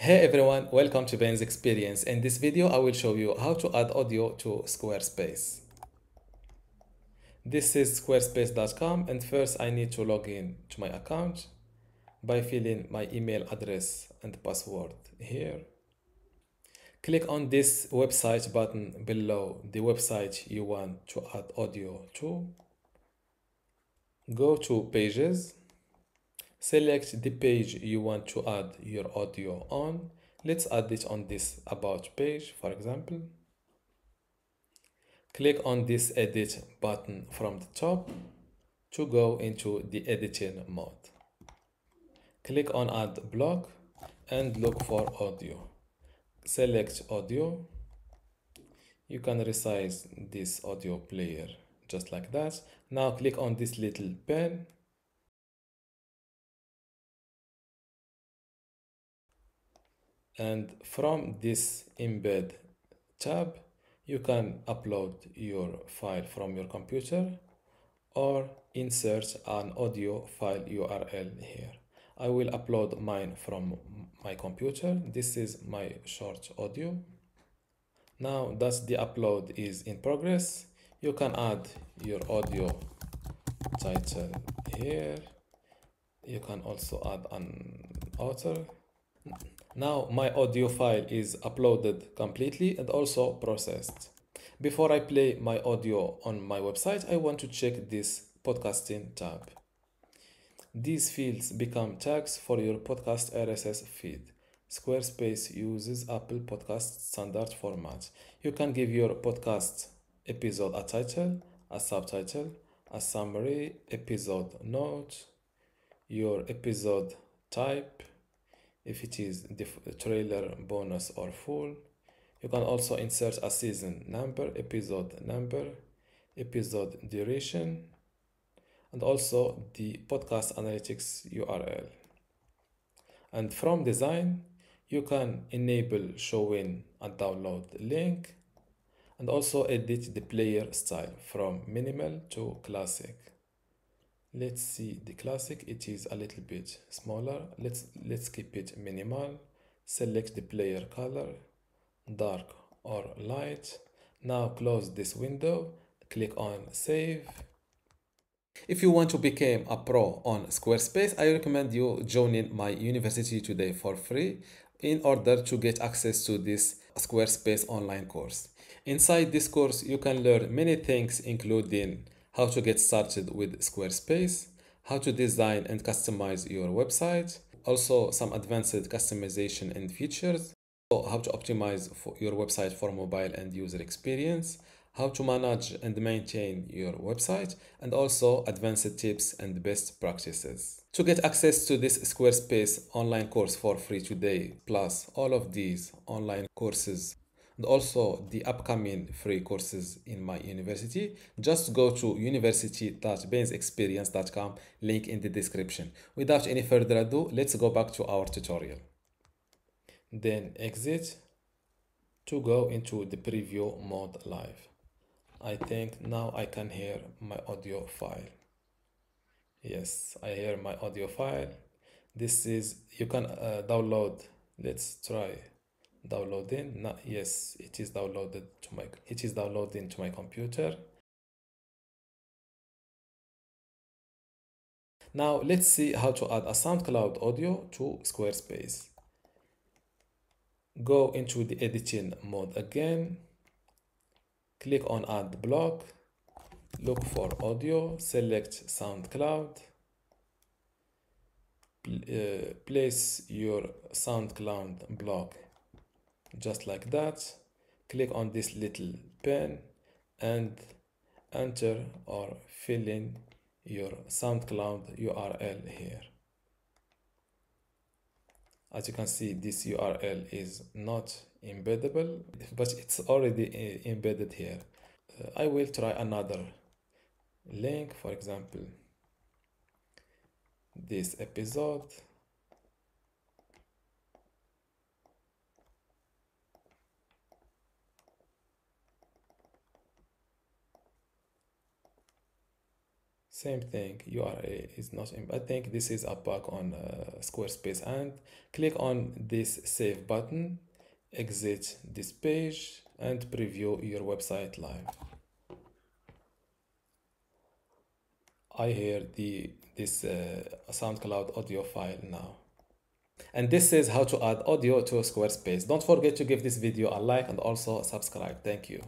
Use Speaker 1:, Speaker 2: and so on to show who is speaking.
Speaker 1: Hey everyone, welcome to Ben's Experience. In this video, I will show you how to add audio to Squarespace. This is squarespace.com and first I need to log in to my account by filling my email address and password here. Click on this website button below the website you want to add audio to. Go to Pages Select the page you want to add your audio on. Let's add it on this about page, for example. Click on this edit button from the top to go into the editing mode. Click on add block and look for audio. Select audio. You can resize this audio player just like that. Now click on this little pen and from this embed tab you can upload your file from your computer or insert an audio file URL here. I will upload mine from my computer. This is my short audio. Now that the upload is in progress, you can add your audio title here. You can also add an author now my audio file is uploaded completely and also processed. Before I play my audio on my website, I want to check this podcasting tab. These fields become tags for your podcast RSS feed. Squarespace uses Apple Podcast standard format. You can give your podcast episode a title, a subtitle, a summary, episode note, your episode type, if it is the trailer bonus or full. You can also insert a season number episode number episode duration and also the podcast analytics url and from design you can enable showing a download link and also edit the player style from minimal to classic let's see the classic it is a little bit smaller. Let's let's keep it minimal. Select the player color dark or light. Now close this window click on save. If you want to become a pro on Squarespace, I recommend you joining my university today for free in order to get access to this Squarespace online course. Inside this course, you can learn many things including how to get started with Squarespace, how to design and customize your website, also some advanced customization and features, so how to optimize your website for mobile and user experience, how to manage and maintain your website, and also advanced tips and best practices. To get access to this Squarespace online course for free today, plus all of these online courses and also the upcoming free courses in my university, just go to university.bensexperience.com, link in the description. Without any further ado, let's go back to our tutorial. Then exit to go into the preview mode live. I think now I can hear my audio file. Yes, I hear my audio file. This is, you can uh, download. Let's try downloading no, yes it is downloaded to my it is downloading to my computer. Now let's see how to add a SoundCloud audio to Squarespace. Go into the editing mode again. Click on add block. Look for audio. Select SoundCloud. Uh, place your SoundCloud block just like that click on this little pen and enter or fill in your SoundCloud URL here. As you can see this URL is not embeddable but it's already uh, embedded here. Uh, I will try another link for example this episode same thing URL is not I think this is a bug on uh, Squarespace. And click on this save button exit this page and preview your website live. I hear the this uh, SoundCloud audio file now. And this is how to add audio to Squarespace. Don't forget to give this video a like and also subscribe. Thank you